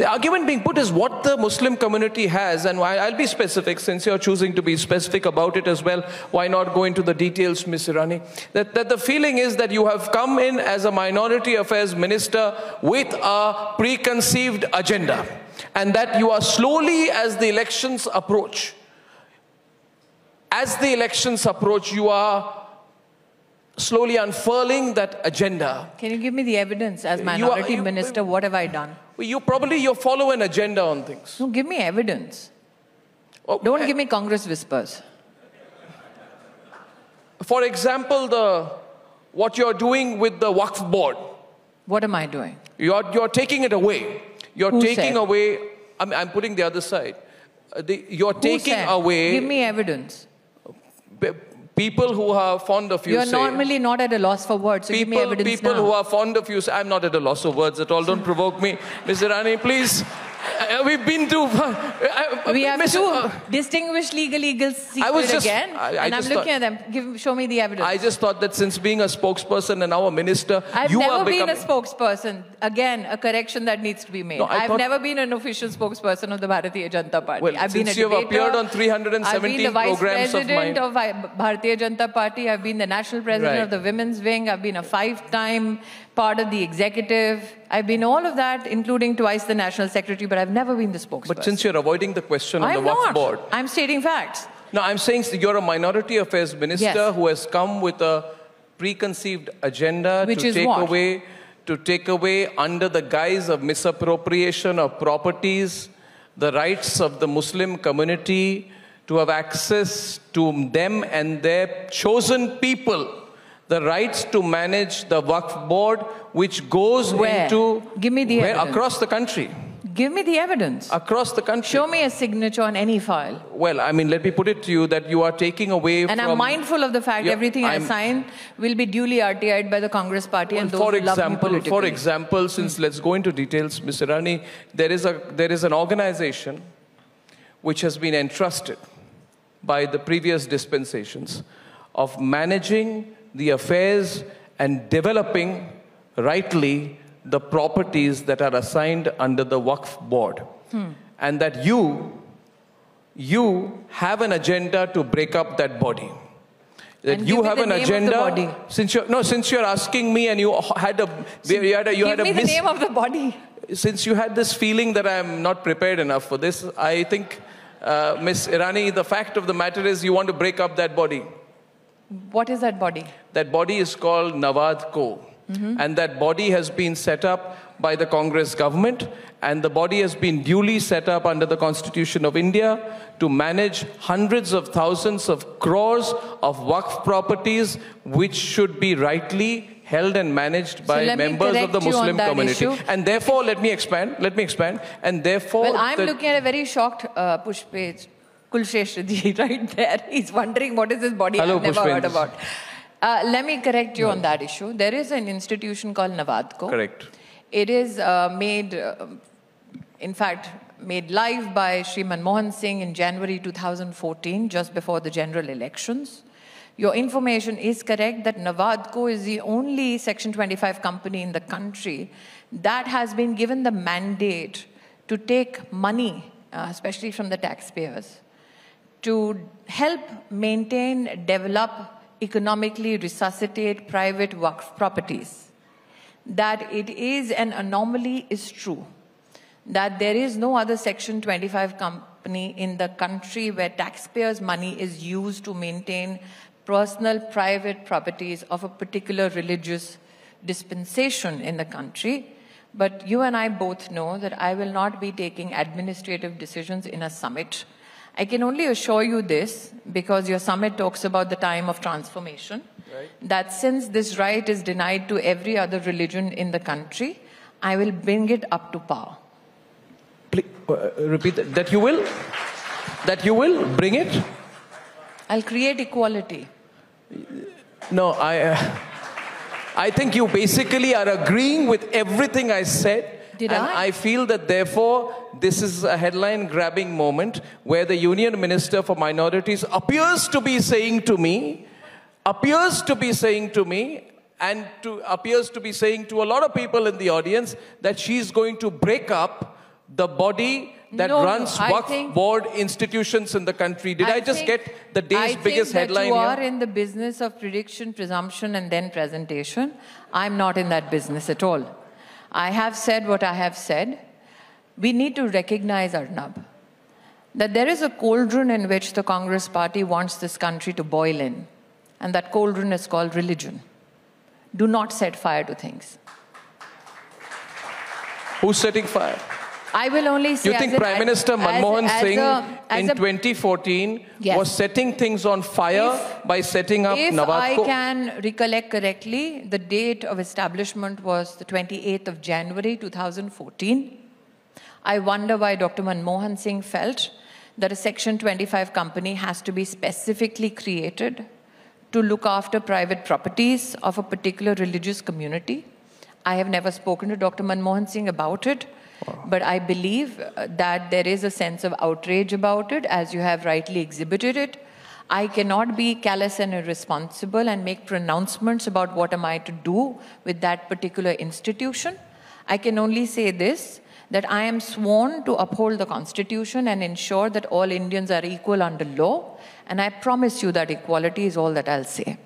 The argument being put is what the Muslim community has, and why I'll be specific since you're choosing to be specific about it as well. Why not go into the details, Ms. Irani? That, that the feeling is that you have come in as a minority affairs minister with a preconceived agenda, and that you are slowly, as the elections approach, as the elections approach, you are slowly unfurling that agenda. Can you give me the evidence as minority you, minister? What have I done? You probably you follow an agenda on things. No, give me evidence. Oh, Don't uh, give me Congress whispers. For example, the what you're doing with the Waqf board. What am I doing? You're, you're taking it away. You're Who taking said? away. I'm, I'm putting the other side. Uh, the, you're Who taking said? away. Give me evidence people who are fond of you You're normally not at a loss for words, so people, give me evidence People now. who are fond of you say, I'm not at a loss of words at all. Don't provoke me. Mr. Rani, please. Uh, we've been to. Uh, we have Miss, two uh, distinguished legal eagles was just, again, I, I and I'm looking thought, at them. Give, show me the evidence. I just thought that since being a spokesperson and now a minister, I've you never are been becoming, a spokesperson. Again, a correction that needs to be made. No, I've thought- never been an official spokesperson of the Bharatiya Janata Party. Well, I've been since a you have debater. appeared on 317 I've been the vice programs of president mine. of, Bharatiya Janata Party. I've been the national president Right. of the women's wing. I've been a five-time part of the executive. I've been all of that, including twice the national secretary, but I've never been the spokesperson. But since you're avoiding the question on I'm the Waqf not. board. I'm stating facts. No, I'm saying you're a minority affairs minister Yes. who has come with a preconceived agenda Which to is take what? away to take away under the guise of misappropriation of properties the rights of the Muslim community to have access to them and their chosen people the rights to manage the Waqf board which goes Where? into Give me the where, across the country Give me the evidence. across the country Show me a signature on any file. well i mean let me put it to you that you are taking away And I'm mindful of the fact Yeah, everything I I'm- sign will be duly RTI'd by the Congress party and those for who love me example, for example, since hmm. let's go into details, Mr. Rani, there is a there is an organization which has been entrusted by the previous dispensations of managing the affairs and developing rightly the properties that are assigned under the Waqf board, and that you you have an agenda to break up that body. That And you me have an name of the agenda since you're no since you're asking me and you had a you had a, you Give had me a the name of the body. since you had this feeling that I'm not prepared enough for this I think uh, Miss Irani the fact of the matter is you want to break up that body. What is that body? that body is called Nawad Co. And that body has been set up by the Congress government, and the body has been duly set up under the Constitution of India to manage hundreds of thousands of crores of Waqf properties, which should be rightly held and managed by me members of the correct you on Muslim community. issue. And therefore, let me expand, let me expand, and therefore. Well, I'm the- looking at a very shocked uh, push page. Kulshreshji right there. He's wondering what is this body Hello, I've never heard about. Uh, let me correct you on that issue. There is an institution called Nawadco. Correct. It is uh, made, uh, in fact, made live by Sri Manmohan Singh in January 2014, just before the general elections. Your information is correct that Nawadco is the only Section 25 company in the country that has been given the mandate to take money, uh, especially from the taxpayers, to help maintain, develop, economically resuscitate private properties. That it is an anomaly is true. That there is no other Section 25 company in the country where taxpayers' money is used to maintain personal private properties of a particular religious dispensation in the country. But you and I both know that I will not be taking administrative decisions in a summit. I can only assure you this because your summit talks about the time of transformation. Right. That since this right is denied to every other religion in the country, I will bring it up to power. Please, uh, repeat that. That you will? That you will bring it? I'll create equality. No, I, uh, I think you basically are agreeing with everything I said. Did and I? I feel that therefore this is a headline grabbing moment where the Union Minister for Minorities appears to be saying to me, appears to be saying to me, and to, appears to be saying to a lot of people in the audience that she's going to break up the body that No, no, runs I Waqf think- board institutions in the country. Did I, just think- get the day's I biggest think that headline you here? are in the business of prediction, presumption, and then presentation. I'm not in that business at all. I have said what I have said. We need to recognize, Arnab, that there is a cauldron in which the Congress party wants this country to boil in, and that cauldron is called religion. Do not set fire to things. Who's setting fire? I will only say. You think an- Prime Minister Manmohan as Singh a- as in a- 2014 Yes. was setting things on fire If- by setting up If I Nawadco? can recollect correctly, the date of establishment was the 28th of January 2014. I wonder why Dr. Manmohan Singh felt that a Section 25 company has to be specifically created to look after private properties of a particular religious community. I have never spoken to Dr. Manmohan Singh about it, but I believe uh, that there is a sense of outrage about it, as you have rightly exhibited it. I cannot be callous and irresponsible and make pronouncements about what am I to do with that particular institution. I can only say this that I am sworn to uphold the Constitution and ensure that all Indians are equal under law. And I promise you that equality is all that I'll say.